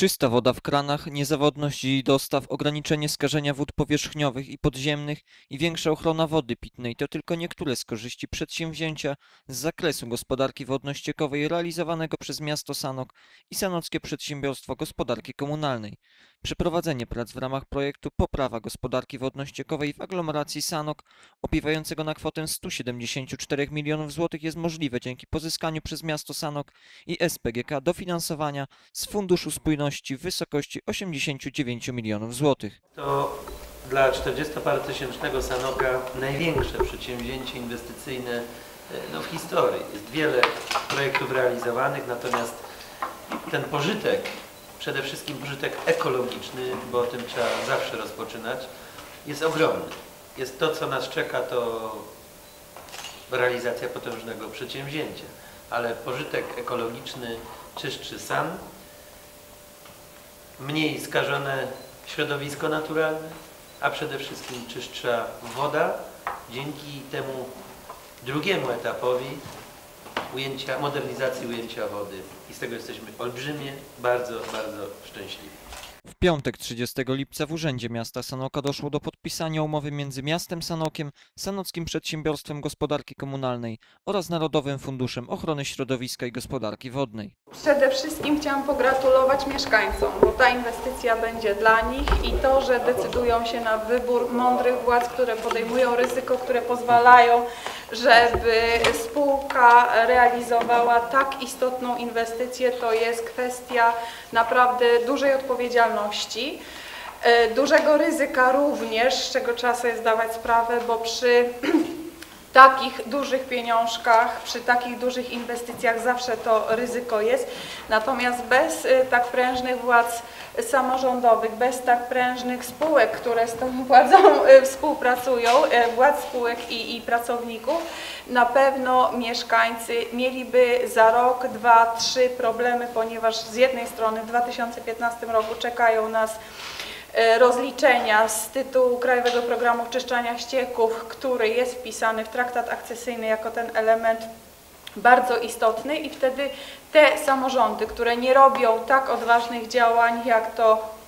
Czysta woda w kranach, niezawodność jej dostaw, ograniczenie skażenia wód powierzchniowych i podziemnych i większa ochrona wody pitnej to tylko niektóre z korzyści przedsięwzięcia z zakresu gospodarki wodno-ściekowej realizowanego przez miasto Sanok i Sanockie Przedsiębiorstwo Gospodarki Komunalnej. Przeprowadzenie prac w ramach projektu Poprawa gospodarki wodno-ściekowej w aglomeracji Sanok opiewającego na kwotę 174 milionów złotych jest możliwe dzięki pozyskaniu przez miasto Sanok i SPGK dofinansowania z Funduszu Spójności w wysokości 89 milionów złotych. To dla 40-parotysięcznego Sanoka największe przedsięwzięcie inwestycyjne e, no, w historii. Jest wiele projektów realizowanych, natomiast ten pożytek, przede wszystkim pożytek ekologiczny, bo o tym trzeba zawsze rozpoczynać, jest ogromny. Jest to, co nas czeka, to realizacja potężnego przedsięwzięcia, ale pożytek ekologiczny czyszczy san, mniej skażone środowisko naturalne, a przede wszystkim czystsza woda dzięki temu drugiemu etapowi ujęcia, modernizacji ujęcia wody. I z tego jesteśmy olbrzymie, bardzo, bardzo szczęśliwi. Piątek 30 lipca w Urzędzie Miasta Sanoka doszło do podpisania umowy między miastem Sanokiem, Sanockim Przedsiębiorstwem Gospodarki Komunalnej oraz Narodowym Funduszem Ochrony Środowiska i Gospodarki Wodnej. Przede wszystkim chciałam pogratulować mieszkańcom, bo ta inwestycja będzie dla nich i to, że decydują się na wybór mądrych władz, które podejmują ryzyko, które pozwalają, żeby realizowała tak istotną inwestycję, to jest kwestia naprawdę dużej odpowiedzialności. e, Dużego ryzyka również, z czego trzeba sobie zdawać sprawę, bo przy takich dużych pieniążkach, przy takich dużych inwestycjach zawsze to ryzyko jest. Natomiast bez y, tak prężnych władz samorządowych, bez tak prężnych spółek, które z tą władzą y, współpracują, y, władz spółek i, i pracowników, na pewno mieszkańcy mieliby za rok, dwa, trzy problemy, ponieważ z jednej strony w 2015 roku czekają nas rozliczenia z tytułu Krajowego Programu Czyszczania Ścieków, który jest wpisany w traktat akcesyjny jako ten element bardzo istotny i wtedy te samorządy, które nie robią tak odważnych działań jak to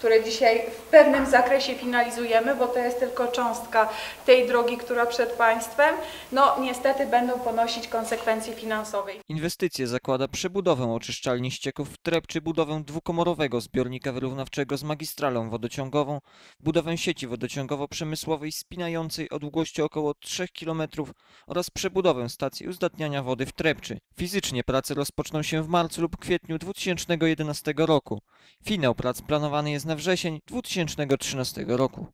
które dzisiaj w pewnym zakresie finalizujemy, bo to jest tylko cząstka tej drogi, która przed państwem, no niestety będą ponosić konsekwencje finansowe. Inwestycje zakłada przebudowę oczyszczalni ścieków w Trepczy, budowę dwukomorowego zbiornika wyrównawczego z magistralą wodociągową, budowę sieci wodociągowo-przemysłowej spinającej o długości około 3 km oraz przebudowę stacji uzdatniania wody w Trepczy. Fizycznie prace rozpoczną się w marcu lub kwietniu 2011 roku. Finał prac planowany jest na wrzesień 2013 roku.